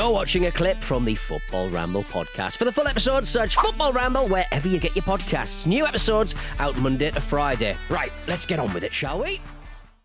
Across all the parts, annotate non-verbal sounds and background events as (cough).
You're watching a clip from the Football Ramble podcast. For the full episode, search Football Ramble wherever you get your podcasts. New episodes out Monday to Friday. Right, let's get on with it, shall we?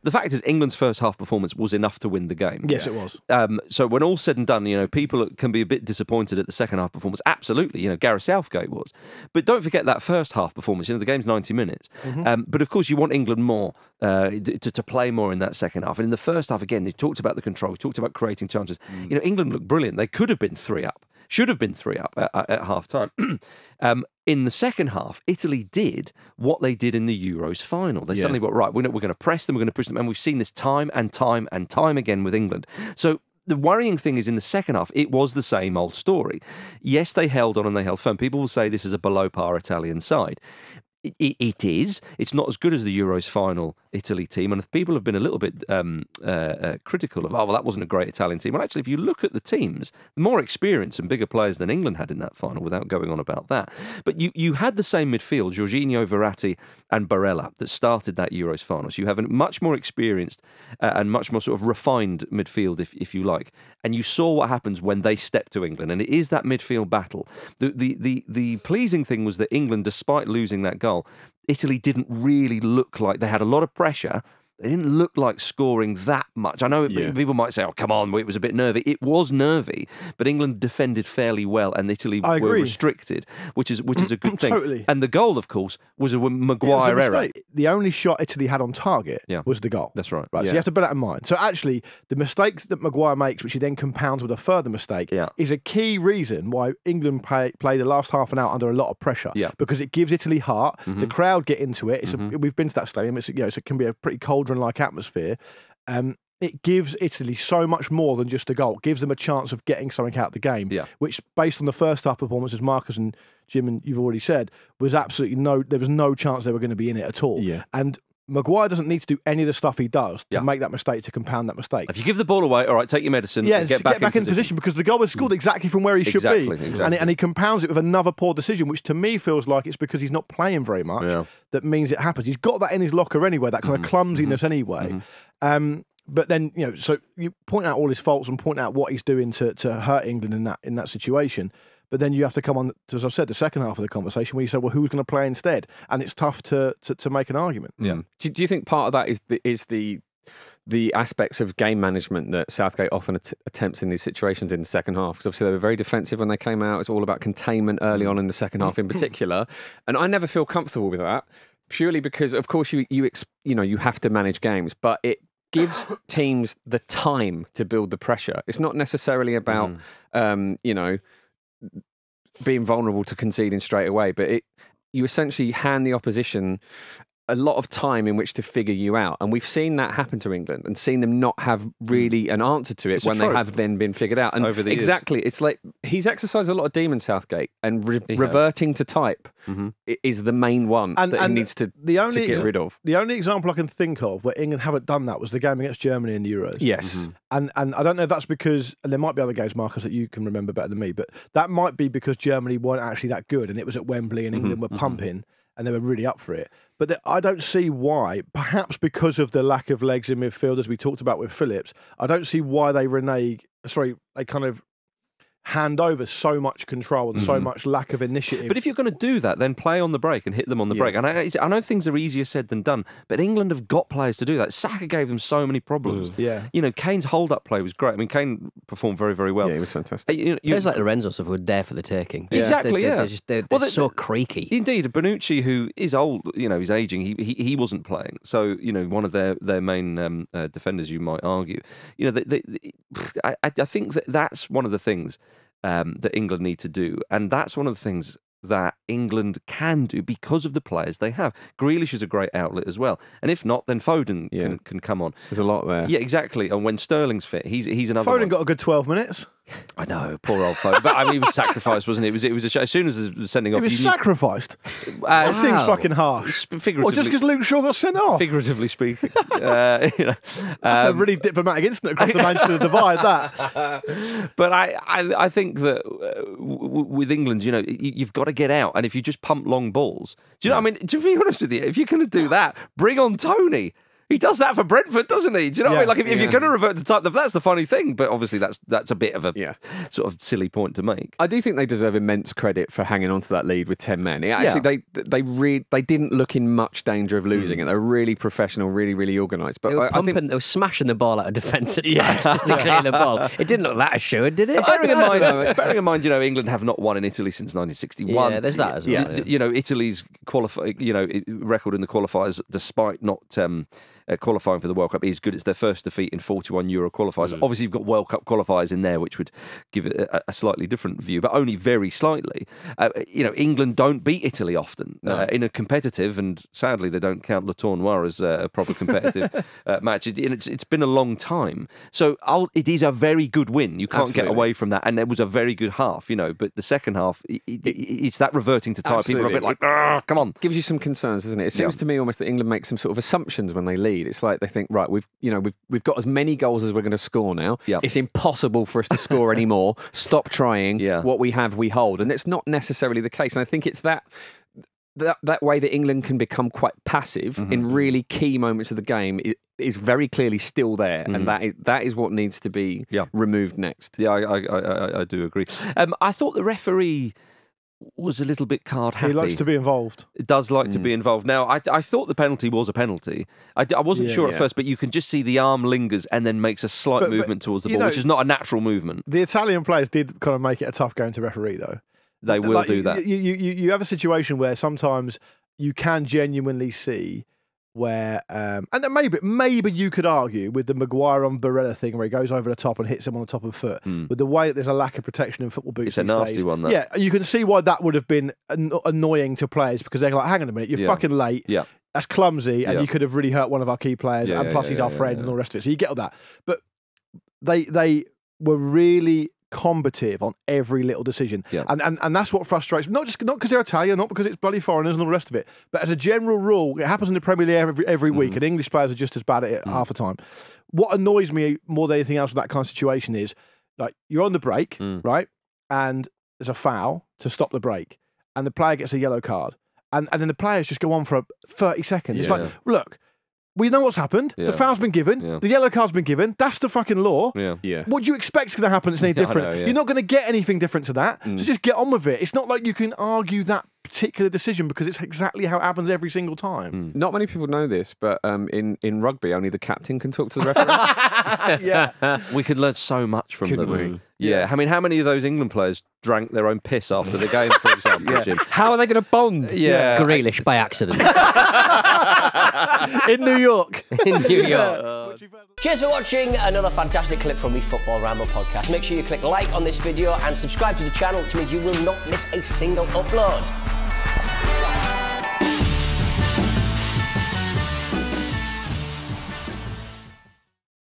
The fact is, England's first half performance was enough to win the game. Yes, it was. Um, so when all's said and done, you know, people can be a bit disappointed at the second half performance. Absolutely, you know, Gareth Southgate was. But don't forget that first half performance. You know, the game's 90 minutes. Mm-hmm. Um, but of course, you want England more uh, to, to play more in that second half. And in the first half, again, they talked about the control, we talked about creating chances. Mm. You know, England looked brilliant. They could have been three up, should have been three up at, at, at half time. (clears throat) um, in the second half, Italy did what they did in the Euros final. They Yeah. suddenly went, right, we're, we're going to press them, we're going to push them. And we've seen this time and time and time again with England. So the worrying thing is in the second half, it was the same old story. Yes, they held on and they held firm. People will say this is a below par Italian side. It, it, it is. It's not as good as the Euros final Italy team. And people have been a little bit um, uh, uh, critical of, oh, well, that wasn't a great Italian team. Well, actually, if you look at the teams, more experience and bigger players than England had in that final, without going on about that. But you, you had the same midfield, Jorginho, Verratti, and Barella, that started that Euros final. So you have a much more experienced uh, and much more sort of refined midfield, if, if you like. And you saw what happens when they step to England. And it is that midfield battle. The, the, the, the pleasing thing was that England, despite losing that goal, Italy didn't really look like they had a lot of pressure. They didn't look like scoring that much. I know Yeah. people might say, "Oh, come on, it was a bit nervy." It was nervy, but England defended fairly well, and Italy I were agree. restricted, which is which is a (clears throat) good thing. Totally. And the goal, of course, was a It was a Maguire error. The only shot Italy had on target Yeah. was the goal. That's right. Right, so you have to bear that in mind. So actually, the mistakes that Maguire makes, which he then compounds with a further mistake, Yeah. is a key reason why England play, play the last half an hour under a lot of pressure. Yeah. Mm-hmm. because it gives Italy heart. The crowd get into it. It's a, we've been to that stadium. It's you know, so it can be a pretty cauldron-like atmosphere. Um, it gives Italy so much more than just a goal. It gives them a chance of getting something out of the game. Yeah. Which, based on the first half performance, as Marcus and Jim and you've already said, was absolutely no. There was no chance they were going to be in it at all. Yeah. And Maguire doesn't need to do any of the stuff he does to Yeah. make that mistake to compound that mistake. If you give the ball away, all right, take your medicine. Yeah, and get back, in, position. because the goal was scored mm. exactly from where he should be, exactly. And, he, and he compounds it with another poor decision, which to me feels like it's because he's not playing very much. Yeah. That means it happens. He's got that in his locker anyway, that kind of mm-hmm. clumsiness mm-hmm. anyway. Mm-hmm. Um, but then you know, so you point out all his faults and point out what he's doing to to hurt England in that in that situation. But then you have to come on, as I've said, the second half of the conversation where you say, well, who's going to play instead? And it's tough to to, to make an argument. Yeah. Do, do you think part of that is the, is the the aspects of game management that Southgate often att- attempts in these situations in the second half? Because obviously they were very defensive when they came out. It's all about containment early mm. on in the second half, in mm. particular. And I never feel comfortable with that, purely because, of course, you you ex, you know you have to manage games, but it gives (laughs) teams the time to build the pressure. It's not necessarily about mm. um, you know being vulnerable to conceding straight away, but it you essentially hand the opposition a lot of time in which to figure you out. And we've seen that happen to England and seen them not have hmm. really an answer to it It's when they have then been figured out. And Over the years. exactly, it's like he's exercised a lot of demon Southgate and re- He has. reverting to type Mhm. is the main one And- that and he needs to, The only to get exa- rid of. The only example I can think of where England haven't done that was the game against Germany in the Euros. Yes. Mm-hmm. And and I don't know if that's because and there might be other games, Marcus, that you can remember better than me, but that might be because Germany weren't actually that good and it was at Wembley and mm-hmm. England were mm-hmm. pumping and they were really up for it. But the, I don't see why, perhaps because of the lack of legs in midfield, as we talked about with Phillips, I don't see why they renege sorry, they kind of hand over so much control and so much lack of initiative. But if you're going to do that, then play on the break and hit them on the Yeah. break. And I, I know things are easier said than done, but England have got players to do that. Saka gave them so many problems. yeah. You know, Kane's hold-up play was great. I mean, Kane performed very, very well. Yeah, it was fantastic. You know, you- Players like Lorenzo stuff were there for the taking. They're- Exactly, they're, yeah. They're, just, they're, Well, they're the- so creaky. Indeed, Bonucci, who is old, you know, he's aging. He he, he wasn't playing, so you know, one of their their main um, uh, defenders, you might argue. You know, they, they, they- I I I think that that's one of the things um, that England need to do, and that's one of the things that England can do because of the players they have. Grealish is a great outlet as well, and if not, then Foden Yeah. can, can come on. There's a lot there. Yeah, exactly. And when Sterling's fit, he's he's another. Foden one. got a good 12 minutes. I know, poor old Foden. But I mean, he was sacrificed, wasn't it? It was it was a as soon as the sending He off. was you sacrificed. uh, That seems fucking harsh. Sp- Or just because Luke Shaw got sent off. figuratively speaking. (laughs) uh, you know, That's um, a really diplomatic incident across the Manchester divide, that. (laughs) but I, I, I think that uh, with England, you know, y- you've got to get out, and if you just pump long balls, do you know? what I mean, to be honest with you, if you're going to do that, bring on Toney. He does that for Brentford, doesn't he? Do you know what I mean? Like, if, if you're going to revert to type, that's the funny thing. But obviously, that's that's a bit of a Yeah. sort of silly point to make. I do think they deserve immense credit for hanging on to that lead with ten men. It actually, they they re- they didn't look in much danger of losing it. They're really professional, really really organised. But They were I, I think they were smashing the ball out of defence at (laughs) times just to clear the ball. It didn't look that assured, did it? bearing (laughs) in mind, know. (laughs) bearing in mind, you know, England have not won in Italy since 1961. Yeah, there's that as well, yeah. You know, Italy's qualify, you know, record in the qualifiers, despite not um, uh, qualifying for the World Cup, is good. It's their first defeat in 41 Euro qualifiers. Mm. Obviously, you've got World Cup qualifiers in there, which would give it a, a slightly different view, but only very slightly. Uh, you know, England don't beat Italy often uh, in a competitive, and sadly, they don't count Le Tournoi as uh, a proper competitive (laughs) uh, match. It, and it's it's been a long time, so I'll, it is a very good win. You can't get away from that, and it was a very good half, you know. But the second half, it, it, it's that reverting to type. People are a bit like, "Ah, come on. gives you some concerns, doesn't it? It seems Yeah. to me almost that England makes some sort of assumptions when they lead. It's like they think, right, we've you know we've we've got as many goals as we're going to score now. Yeah. It's impossible for us to score (laughs) any more. Stop trying. Yeah. What we have, we hold, and it's not necessarily the case. And I think it's that. That, that way that England can become quite passive Mm-hmm. in really key moments of the game i- is very clearly still there, Mhm. and that is that is what needs to be Yeah. removed next. Yeah, I, I, I, I- I do agree. Um, I thought the referee was a little bit card happy. He likes to be involved. It does like to mm. be involved. Now, I, I thought the penalty was a penalty. I, I wasn't Yeah. sure at Yeah. first, but you can just see the arm lingers and then makes a slight But- but, movement towards the ball, know- which is not a natural movement. The Italian players did kind of make it a tough game to referee, though. They will Like, do that. You, you, you, you have a situation where sometimes you can genuinely see where, um, and then maybe maybe you could argue with the Maguire on Barella thing where he goes over the top and hits him on the top of the foot. With the way that there's a lack of protection in football boots, It's a nasty days. one, that. Yeah, you can see why that would have been an- annoying to players because they're like, hang on a minute, you're Yeah. fucking late. Yeah. That's clumsy, and Yeah. you could have really hurt one of our key players. Yeah, and plus, he's our friend and all the rest of it. So you get all that. But they they were really combative on every little decision. Yeah. And, and and that's what frustrates me. Not just not because they're Italian, not because it's bloody foreigners and all the rest of it, but as a general rule, it happens in the Premier League every, every week, Mm-hmm. and English players are just as bad at it half the time. What annoys me more than anything else with that kind of situation is like you're on the break, Mm. right? And there's a foul to stop the break, and the player gets a yellow card. And, and then the players just go on for 30 seconds. It's like, look, we know what's happened. Yeah. The foul's been given. Yeah. The yellow card's been given. That's the fucking law. Yeah. Yeah. What do you expect's going to happen? It's any (laughs) Yeah, different. know, yeah. You're not going to get anything different to that. So mm. just get on with it. It's not like you can argue that particular decision because it's exactly how it happens every single time. Not many people know this, but um, in in rugby, only the captain can talk to the referee. (laughs) (laughs) yeah. We could learn so much from Couldn't them. we? Yeah. I mean, how many of those England players drank their own piss after the game, for (laughs) example, Jim? How are they going to bond? Yeah. Grealish by accident In New York. in New York. Cheers for watching another fantastic clip from the Football Ramble podcast. Make sure you click like on this video and subscribe to the channel, which means you will not miss a single upload.